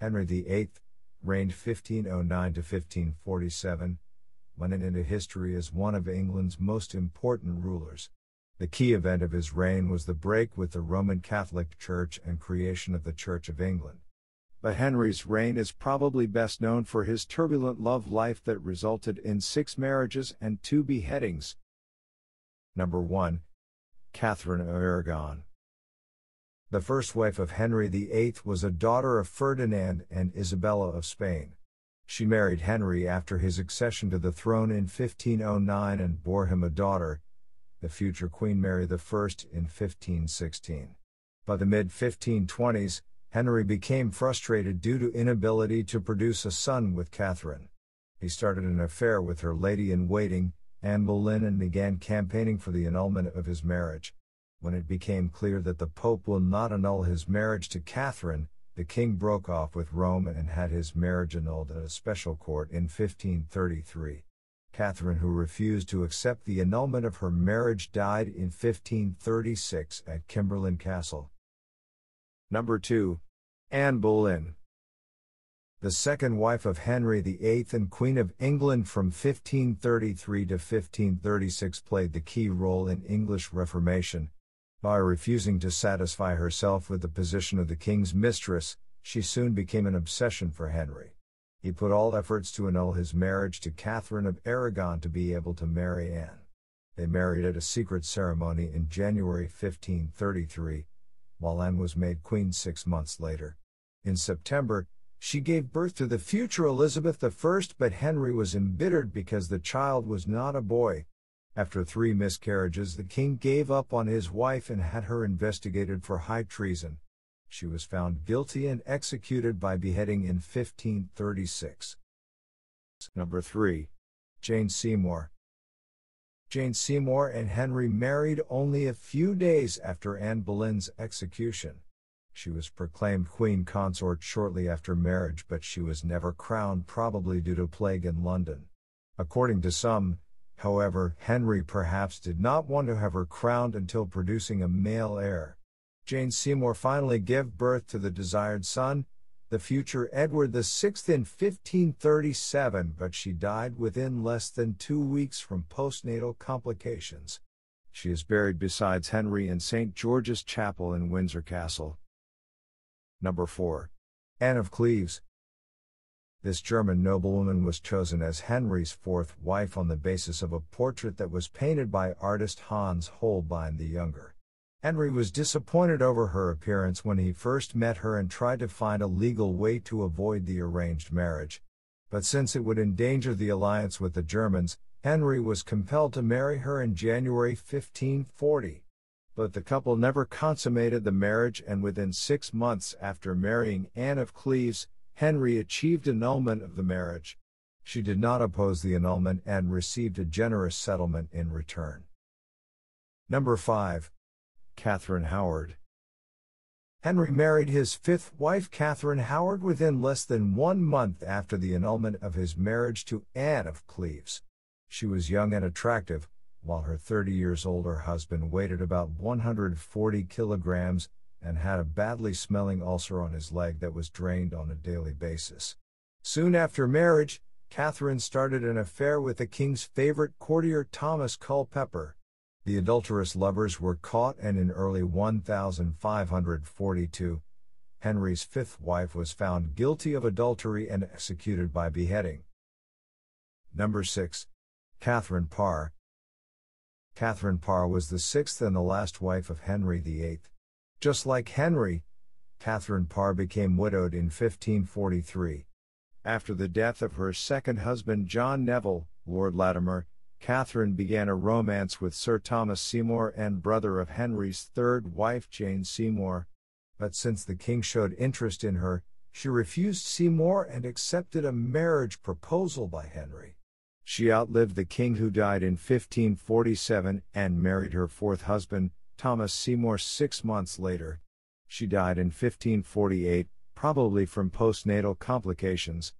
Henry VIII reigned 1509 to 1547, went into history as one of England's most important rulers. The key event of his reign was the break with the Roman Catholic Church and creation of the Church of England. But Henry's reign is probably best known for his turbulent love life that resulted in six marriages and two beheadings. Number 1. Catherine of Aragon. The first wife of Henry VIII was a daughter of Ferdinand and Isabella of Spain. She married Henry after his accession to the throne in 1509 and bore him a daughter, the future Queen Mary I in 1516. By the mid 1520s, Henry became frustrated due to inability to produce a son with Catherine. He started an affair with her lady in waiting, Anne Boleyn, and began campaigning for the annulment of his marriage. When it became clear that the Pope will not annul his marriage to Catherine, the king broke off with Rome and had his marriage annulled at a special court in 1533. Catherine, who refused to accept the annulment of her marriage, died in 1536 at Kimbolton Castle. Number 2. Anne Boleyn. The second wife of Henry VIII and Queen of England from 1533 to 1536 played the key role in English Reformation. By refusing to satisfy herself with the position of the king's mistress, she soon became an obsession for Henry. He put all efforts to annul his marriage to Catherine of Aragon to be able to marry Anne. They married at a secret ceremony in January 1533, while Anne was made queen six months later. In September, she gave birth to the future Elizabeth I, but Henry was embittered because the child was not a boy. After three miscarriages, the king gave up on his wife and had her investigated for high treason she was found guilty and executed by beheading in 1536. Number 3. Jane Seymour. Jane Seymour and Henry married only a few days after Anne Boleyn's execution. She was proclaimed queen consort shortly after marriage, but she was never crowned, probably due to plague in London. According to some, however, Henry perhaps did not want to have her crowned until producing a male heir. Jane Seymour finally gave birth to the desired son, the future Edward VI in 1537, but she died within less than two weeks from postnatal complications. She is buried beside Henry in St. George's Chapel in Windsor Castle. Number 4. Anne of Cleves. This German noblewoman was chosen as Henry's fourth wife on the basis of a portrait that was painted by artist Hans Holbein the Younger. Henry was disappointed over her appearance when he first met her and tried to find a legal way to avoid the arranged marriage. But since it would endanger the alliance with the Germans, Henry was compelled to marry her in January 1540. But the couple never consummated the marriage, and within six months after marrying Anne of Cleves, Henry achieved annulment of the marriage. She did not oppose the annulment and received a generous settlement in return. Number 5. Catherine Howard. Henry married his fifth wife, Catherine Howard, within less than one month after the annulment of his marriage to Anne of Cleves. She was young and attractive, while her 30 years older husband weighed about 140 kilograms and had a badly smelling ulcer on his leg that was drained on a daily basis. Soon after marriage, Catherine started an affair with the king's favorite courtier Thomas Culpeper, the adulterous lovers were caught and in early 1542, Henry's fifth wife was found guilty of adultery and executed by beheading. Number 6. Catherine Parr. Catherine Parr was the sixth and the last wife of Henry VIII. Just like Henry, Catherine Parr became widowed in 1543. After the death of her second husband John Neville, Lord Latimer, Catherine began a romance with Sir Thomas Seymour and brother of Henry's third wife Jane Seymour. But since the king showed interest in her, she refused Seymour and accepted a marriage proposal by Henry. She outlived the king who died in 1547 and married her fourth husband, Thomas Seymour, six months later. She died in 1548, probably from postnatal complications,